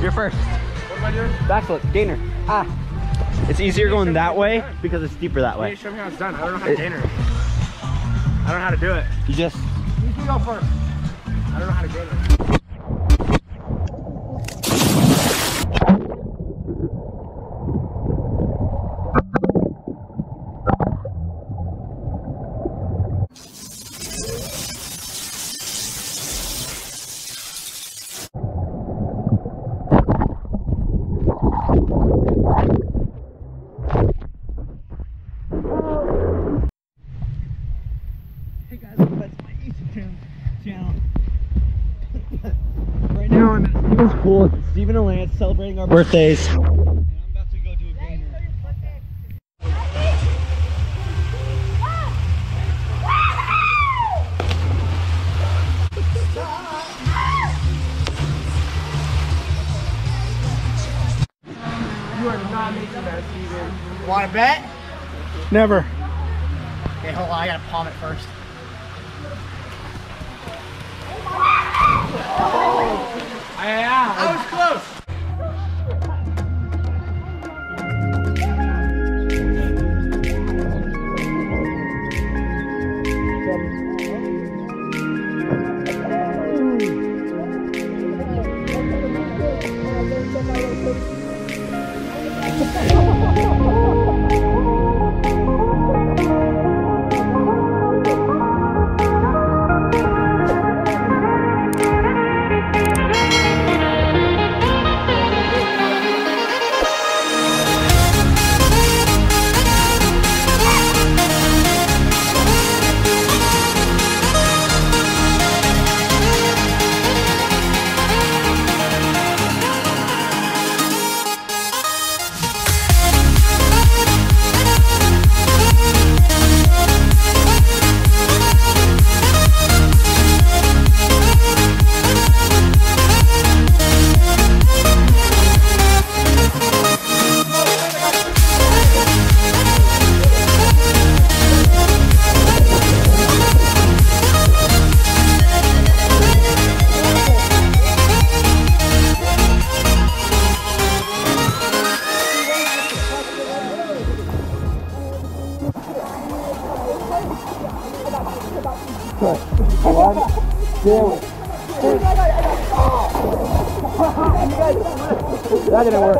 You're first. What am I doing? Backflip, gainer. Ah. It's easier going that way because it's steeper that way. show me how it's done. I don't know how to gainer. I don't know how to do it. You just You can go first. I don't know how to gainer. Now I'm at Stephen's. Stephen and Lance celebrating our birthdays. And I'm about to go do a gainer. You are not making that, Stephen. Want to bet? Never. Okay, hold on. I gotta palm it first. Oh. Yeah, I was close. That didn't work.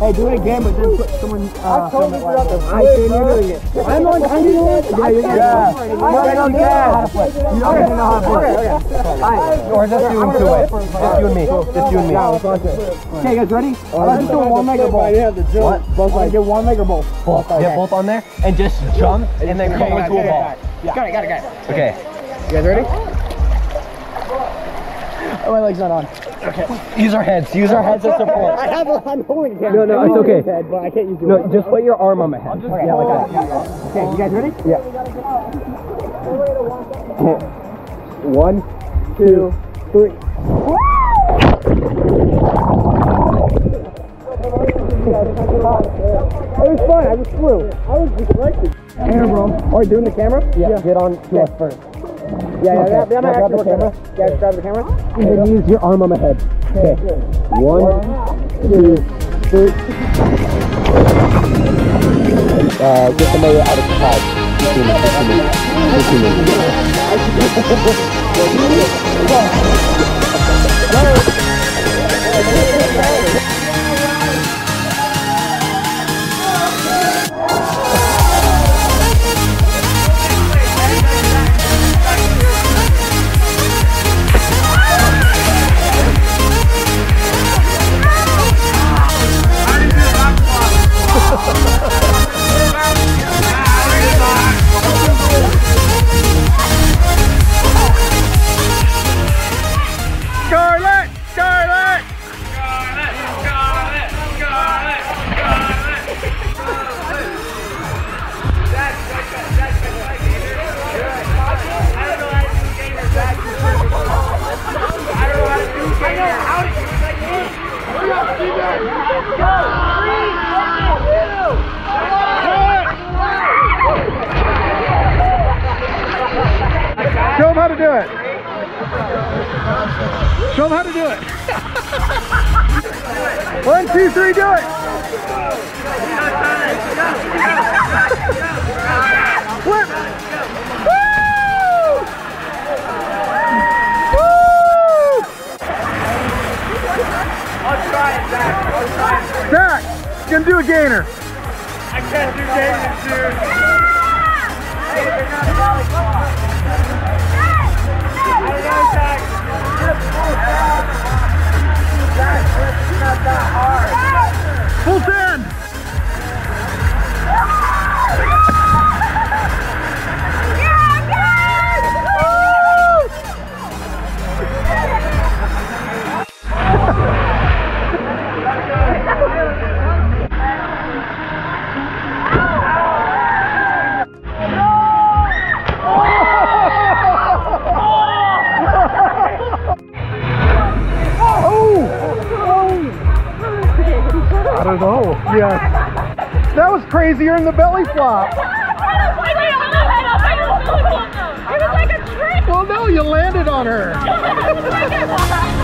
hey, do it again, but then put someone. Uh, I totally forgot the I see you're doing it. I'm on. I'm doing it. Yeah, you're yeah. I don't know how to play. You don't even know how to play. Okay, okay. Or just do them two ways. Just you and me. Just you and me. Okay, guys, ready? Let's do one leg or both. What? Both legs. Get one leg or both. Both. Get both on there and just jump and then come into a ball. Got it, got it, got it. Okay. You guys ready? Oh, my leg's not on. Okay. Use our heads. Use our heads as support. I have a, I'm holding the camera. No, no, it's okay. the Head, but I can't use it. No, just put your arm on my head. Okay, yeah, like that. Okay, you guys ready? Yeah. One, two, three. It was fun. I just flew. I was dyslexic. Camera, bro. Are you doing the camera? Yeah. Get on to us first. Yeah, yeah, yeah. Okay. yeah, Now grab the camera. Yeah, just grab the camera. And then use your arm on my head. Okay. One, two, three. Uh, get the motor out of the side. Just two minutes. Just two minutes. Just two minutes. Scarlet! do it. Show them how to do it. One, two, three, do it. Flip. Woo! Woo! I'll try it, Zach. I'll try it. Zach, gonna do a gainer. I can't do gainers, dude. Full Yeah. That was crazier than the belly flop. Well, no, you landed on her.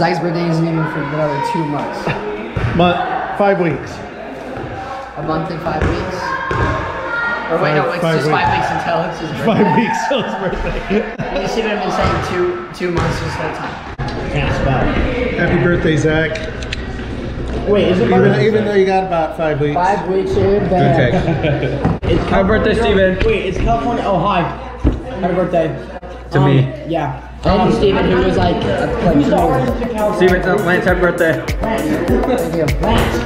Zach's birthday isn't even for another two months. Month, five weeks. A month and five weeks. Or wait, no, it's Five just weeks. five weeks until it's his birthday. Five weeks till his birthday. You should have been saying two two months this whole time. Happy birthday, Zach. Wait, is it Even, even though you got about five weeks. five weeks in bed? Happy birthday, Stephen. Wait, it's California. Oh, hi. Happy birthday. To me. Um, yeah. Thank Stephen, who was like, like. Stephen, uh, Lance, happy birthday. Thank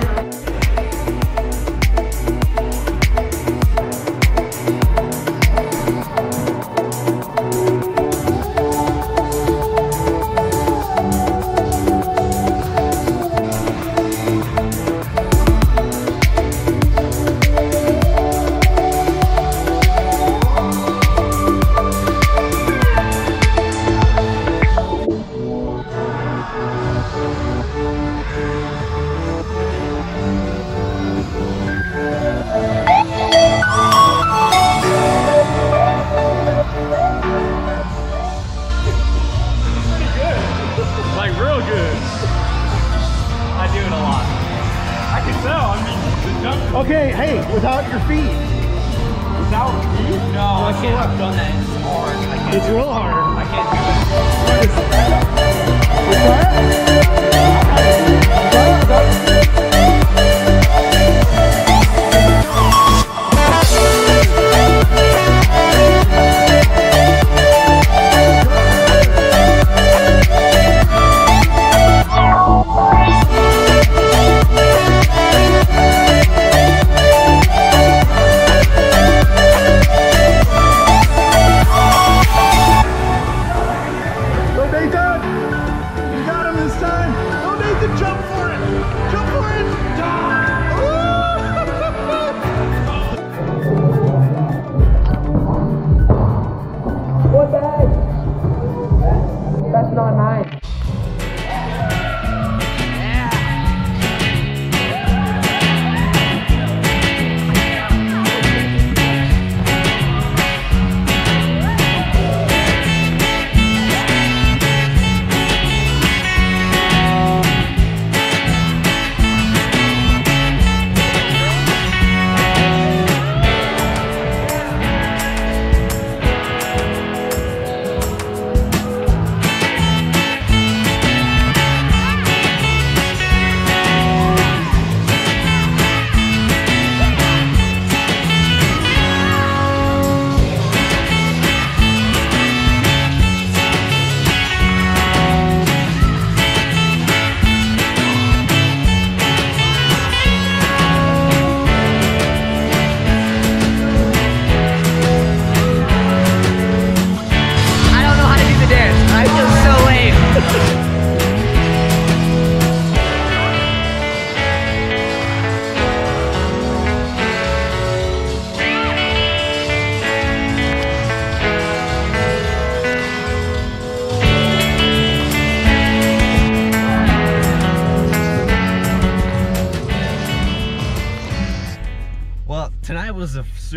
you. It's real hard. I can't do it.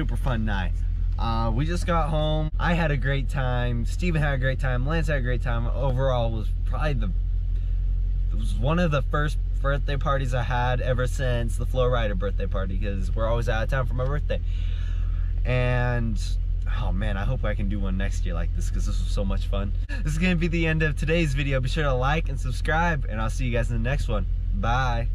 Super fun night. Uh, we just got home. I had a great time. Stephen had a great time. Lance had a great time. Overall, was probably the it was one of the first birthday parties I had ever since the FlowRider birthday party because we're always out of town for my birthday. And oh man, I hope I can do one next year like this because this was so much fun. This is gonna be the end of today's video. Be sure to like and subscribe, and I'll see you guys in the next one. Bye.